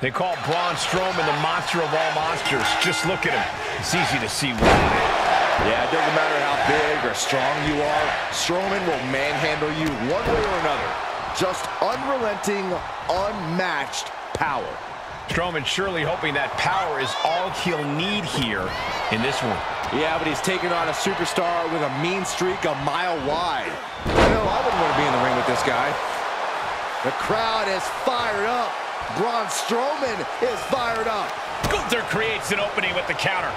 They call Braun Strowman the monster of all monsters. Just look at him. It's easy to see why. Yeah, it doesn't matter how big or strong you are. Strowman will manhandle you one way or another. Just unrelenting, unmatched power. Strowman surely hoping that power is all he'll need here in this one. Yeah, but he's taking on a superstar with a mean streak a mile wide. I know I wouldn't want to be in the ring with this guy. The crowd is fired up. Braun Strowman is fired up. Gunther creates an opening with the counter.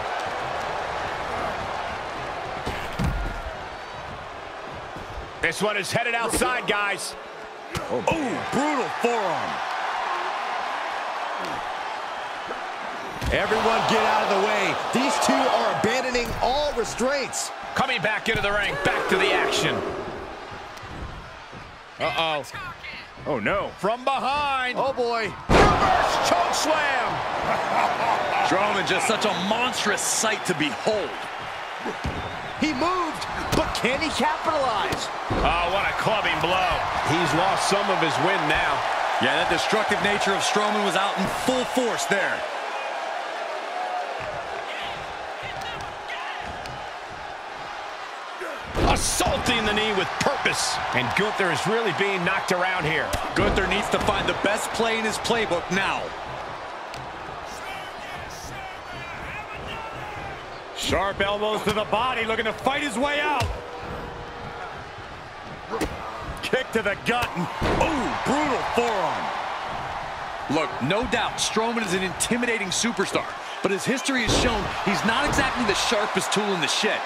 This one is headed outside, guys. Oh, Ooh, brutal forearm. Everyone get out of the way. These two are abandoning all restraints. Coming back into the ring, back to the action. Uh-oh. Oh, no. From behind. Oh, boy. Reverse choke slam. Strowman just such a monstrous sight to behold. He moved, but can he capitalize? Oh, what a clubbing blow. He's lost some of his wind now. Yeah, that destructive nature of Strowman was out in full force there. Assaulting the knee with purpose. And Gunther is really being knocked around here. Gunther needs to find the best play in his playbook now. Sharp elbows to the body, looking to fight his way out. Kick to the gut. and Ooh, brutal forearm. Look, no doubt, Strowman is an intimidating superstar, but his history has shown he's not exactly the sharpest tool in the shed.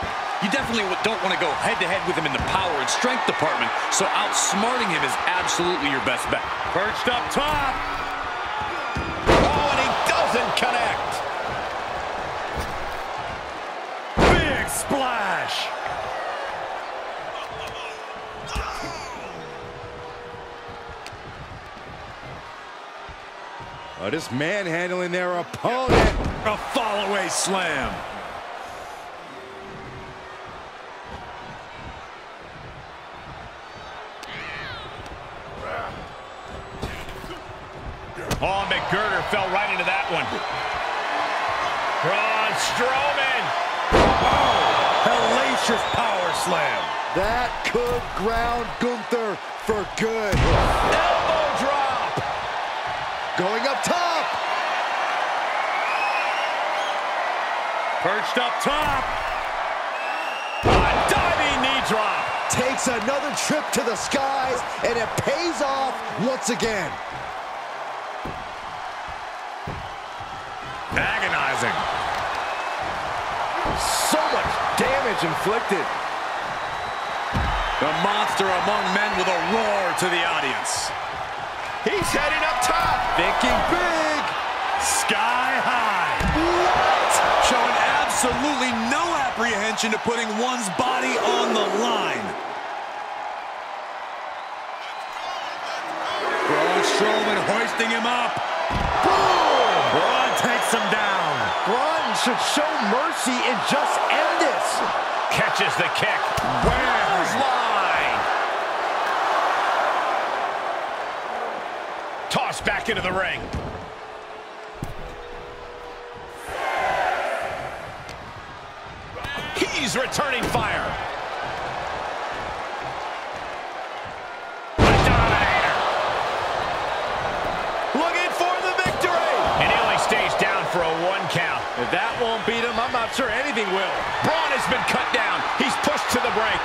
You definitely don't want to go head-to-head -head with him in the power and strength department, so outsmarting him is absolutely your best bet. Perched up top. Oh, and he doesn't connect. Big splash. Oh, just manhandling their opponent. A fall-away slam. Oh, McGirder fell right into that one. Braun Strowman. Oh, hellacious power slam. That could ground Gunther for good. Elbow drop. Going up top. Perched up top. A diving knee drop. Takes another trip to the skies, and it pays off once again. Agonizing. So much damage inflicted. The monster among men with a roar to the audience. He's heading up top. Thinking big. Sky high. What? Showing absolutely no apprehension to putting one's body on the line. Braun Strowman hoisting him up. Boom! Braun takes him down. Braun should show mercy and just end this. Catches the kick. Where's line? Back into the ring. He's returning fire. Dominator. Looking for the victory. And he only stays down for a one count. If that won't beat him, I'm not sure anything will. Braun has been cut down. He's pushed to the break.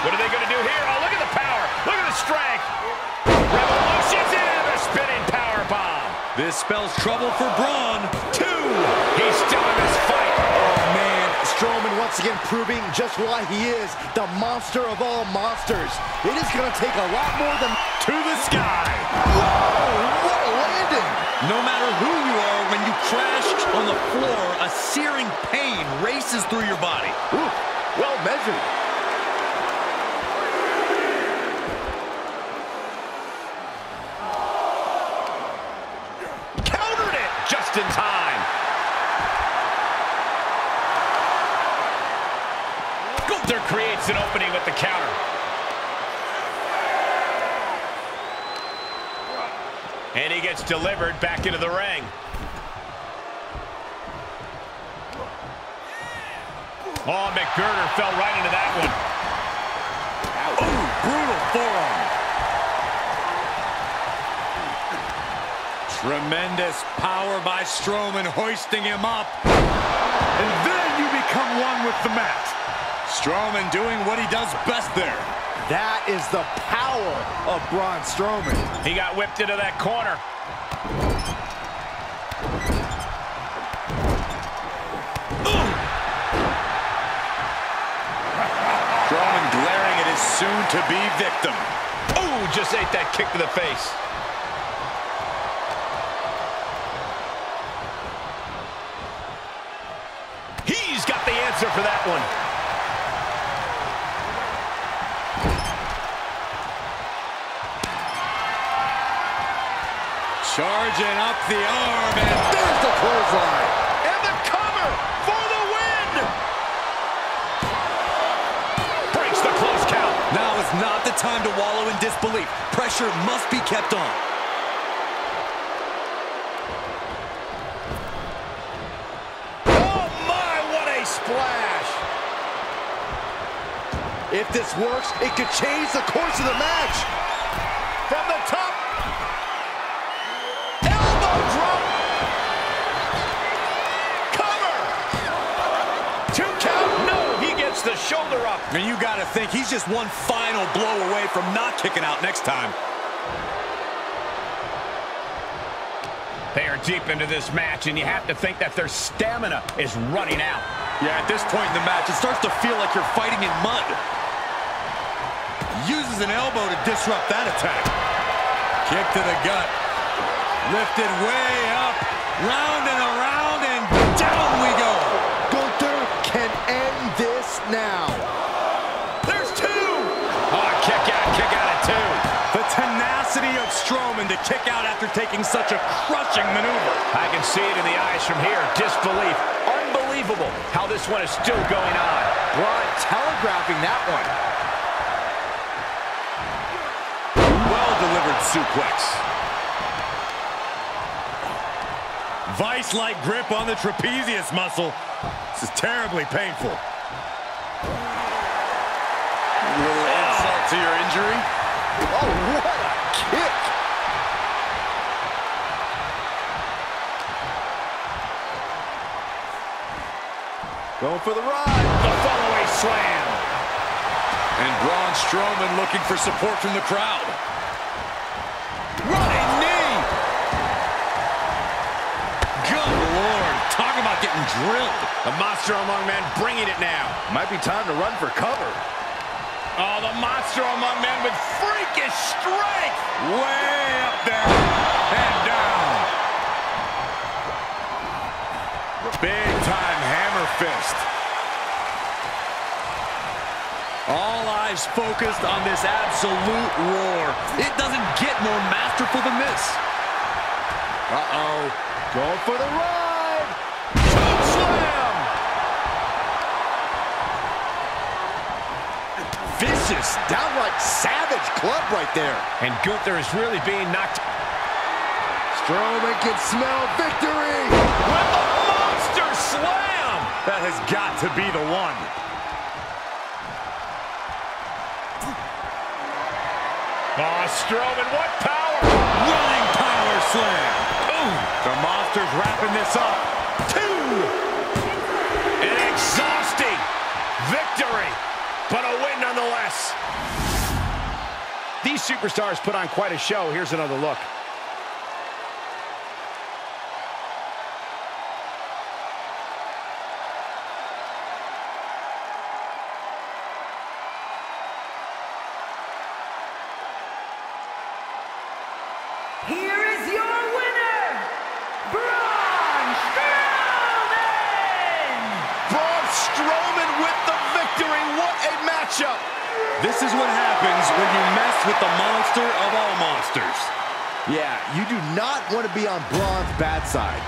What are they going to do here? Oh, look at the power. Look at the strength. Revolution's in the spinning power bomb. This spells trouble for Braun. Two. He's still in this fight. Oh, man. Strowman once again proving just why he is the monster of all monsters. It is going to take a lot more than... To the sky. Whoa, what a landing. No matter who you are, when you crash on the floor, a searing pain races through your body. Ooh, well measured. Gunther creates an opening with the counter. And he gets delivered back into the ring. Oh, McGirder fell right into that one. Ooh, brutal forearm. Tremendous power by Strowman hoisting him up. And then you become one with the mat. Strowman doing what he does best there. That is the power of Braun Strowman. He got whipped into that corner. Strowman glaring at his soon-to-be victim. Ooh, just ate that kick to the face. He's got the answer for that one. Charging up the arm, and There's the clothesline. And the cover for the win! Breaks the close count. now is not the time to wallow in disbelief. Pressure must be kept on. Oh my, what a splash! If this works, it could change the course of the match. Just one final blow away from not kicking out next time. They are deep into this match, and you have to think that their stamina is running out. Yeah, at this point in the match, it starts to feel like you're fighting in mud. Uses an elbow to disrupt that attack. Kick to the gut. Lifted way up. Round and around, Strowman to kick out after taking such a crushing maneuver. I can see it in the eyes from here. Disbelief. Unbelievable how this one is still going on. Braun telegraphing that one. Well-delivered suplex. Vice-like grip on the trapezius muscle. This is terribly painful. A little insult to your injury. Oh, what Going for the ride. The fall-away slam. And Braun Strowman looking for support from the crowd. Running knee. Good Lord. Talk about getting drilled. The monster among men bringing it now. Might be time to run for cover. Oh, the monster among men with freakish strength. Way up there. And down. Big time fist. All eyes focused on this absolute war. It doesn't get more masterful than this. Uh-oh. Going for the ride. Choke slam. Vicious, downright savage club right there. And Gunther is really being knocked Strowman can smell victory. with a monster slam. That has got to be the one. Oh, Strowman, what power. Running power slam. Ooh, the monster's wrapping this up. Two. An exhausting victory, but a win nonetheless. These superstars put on quite a show. Here's another look. This is what happens when you mess with the monster of all monsters. Yeah, you do not want to be on Braun's bad side.